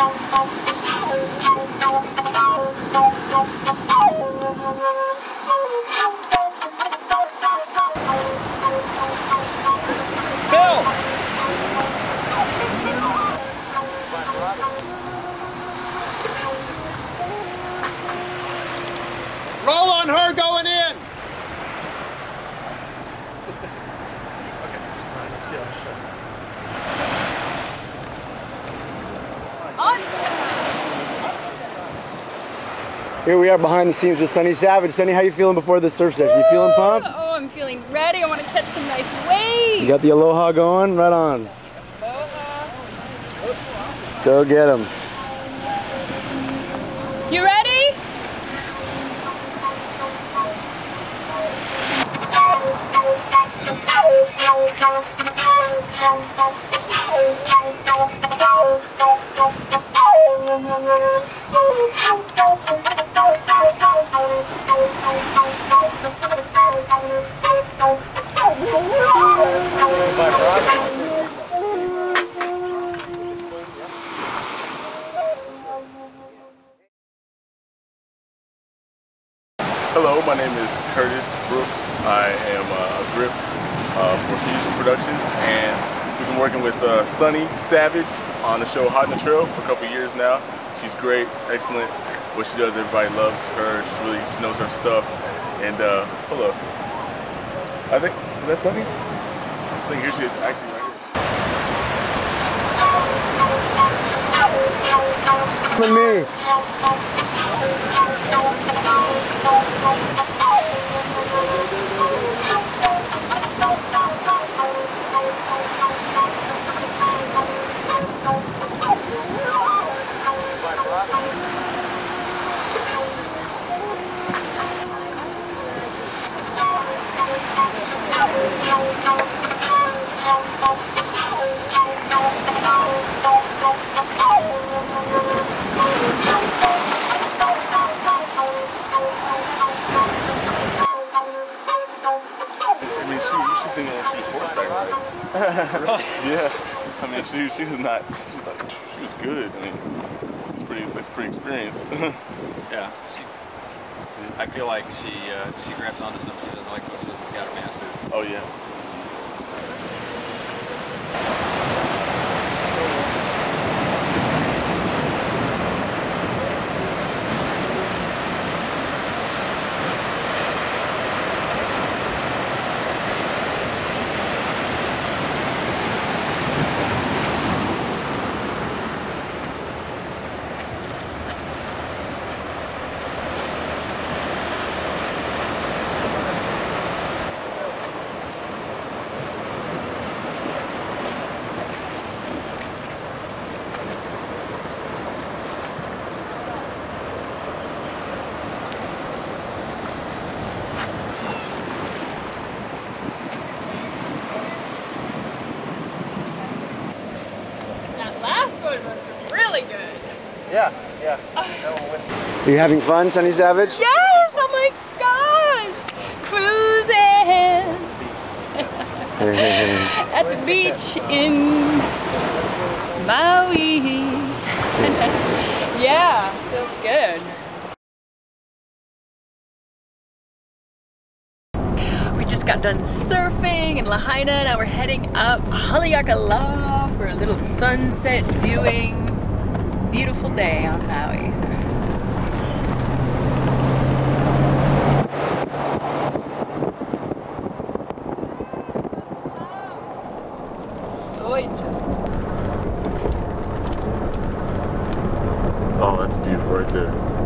Roll okay. All right, let's get on. Here we are behind the scenes with Sunny Savage. Sunny, how you feeling before the surf session? You feeling pumped? Oh, I'm feeling ready. I want to catch some nice waves. You got the aloha going? Right on. Aloha. Go get him. You ready? Hello, my name is Curtis Brooks. I am uh, a grip uh, for Fusion Productions, and we've been working with uh, Sunny Savage on the show Hot in the Trail for a couple years now. She's great, excellent. What she does, everybody loves her. She really knows her stuff. And uh, hello. I think is that Sunny? I think here she is, actually right here. With me. Yeah. I mean, she, she was not, she was like, she was good. I mean, she's pretty, looks pretty experienced. Yeah. She, I feel like she uh, she grabs onto something she doesn't like, but she's got her mastered. oh, yeah. That last one was really good. Yeah, yeah. Are you having fun, Sunny Savage? Yes! Oh my gosh! Cruising at the beach in Maui. yeah, feels good. We just got done surfing in Lahaina. Now we're heading up Haleakala for a little sunset viewing. Beautiful day on Maui. Oh, Gorgeous. Oh, that's beautiful right there.